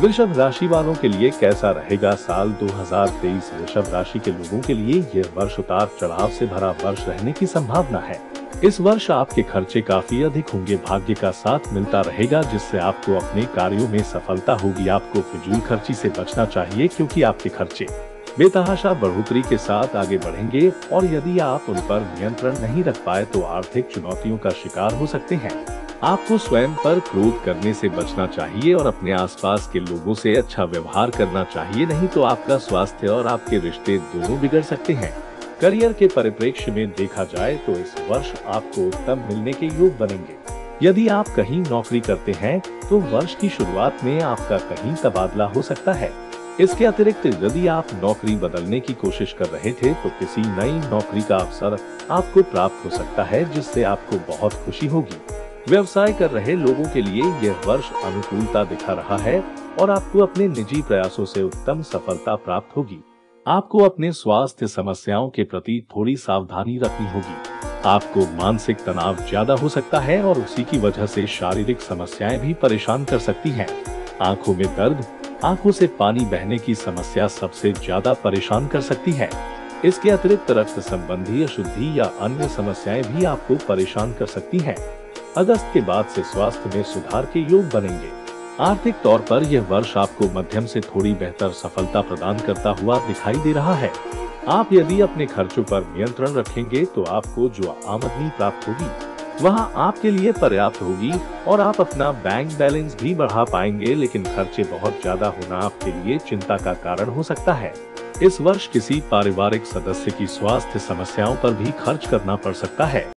वृषभ राशि वालों के लिए कैसा रहेगा साल 2023 वृषभ राशि के लोगों के लिए यह वर्ष उतार चढ़ाव से भरा वर्ष रहने की संभावना है। इस वर्ष आपके खर्चे काफ़ी अधिक होंगे। भाग्य का साथ मिलता रहेगा, जिससे आपको अपने कार्यों में सफलता होगी। आपको फिजूल खर्ची से बचना चाहिए, क्योंकि आपके खर्चे बेतहाशा बढ़ोतरी के साथ आगे बढ़ेंगे और यदि आप उन पर नियंत्रण नहीं रख पाए तो आर्थिक चुनौतियों का शिकार हो सकते हैं। आपको स्वयं पर क्रोध करने से बचना चाहिए और अपने आसपास के लोगों से अच्छा व्यवहार करना चाहिए, नहीं तो आपका स्वास्थ्य और आपके रिश्ते दोनों बिगड़ सकते हैं। करियर के परिप्रेक्ष्य में देखा जाए तो इस वर्ष आपको उत्तम मिलने के योग बनेंगे। यदि आप कहीं नौकरी करते हैं तो वर्ष की शुरुआत में आपका कहीं तबादला हो सकता है। इसके अतिरिक्त, यदि आप नौकरी बदलने की कोशिश कर रहे थे तो किसी नई नौकरी का अवसर आपको प्राप्त हो सकता है, जिससे आपको बहुत खुशी होगी। व्यवसाय कर रहे लोगों के लिए यह वर्ष अनुकूलता दिखा रहा है और आपको अपने निजी प्रयासों से उत्तम सफलता प्राप्त होगी। आपको अपने स्वास्थ्य समस्याओं के प्रति थोड़ी सावधानी रखनी होगी। आपको मानसिक तनाव ज़्यादा हो सकता है और उसी की वजह से शारीरिक समस्याएँ भी परेशान कर सकती हैं। आँखों में दर्द आँखों से पानी बहने की समस्या सबसे ज़्यादा परेशान कर सकती है। इसके अतिरिक्त रक्त संबंधी अशुद्धि या अन्य समस्याएँ भी आपको परेशान कर सकती हैं। अगस्त के बाद से स्वास्थ्य में सुधार के योग बनेंगे। आर्थिक तौर पर यह वर्ष आपको मध्यम से थोड़ी बेहतर सफलता प्रदान करता हुआ दिखाई दे रहा है। आप यदि अपने खर्चों पर नियंत्रण रखेंगे तो आपको जो आमदनी प्राप्त होगी वहाँ आपके लिए पर्याप्त होगी और आप अपना बैंक बैलेंस भी बढ़ा पाएँगे, लेकिन खर्चे बहुत ज़्यादा होना आपके लिए चिंता का कारण हो सकता है। इस वर्ष किसी पारिवारिक सदस्य की स्वास्थ्य समस्याओं पर भी खर्च करना पड़ सकता है।